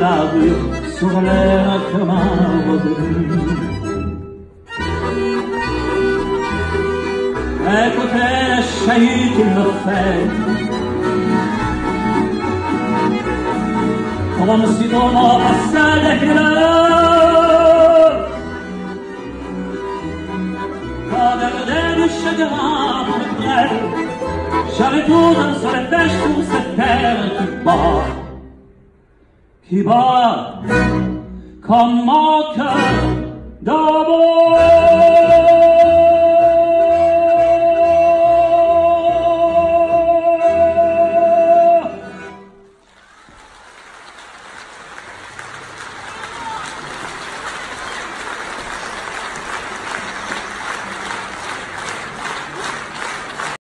la rue sur un revenu. Écoutez le chahut qu'il me fait, comme si dans mon passage éclaireur, quand le du chagrin me prête, j'avais tout qui bat comme mon cœur d'amour.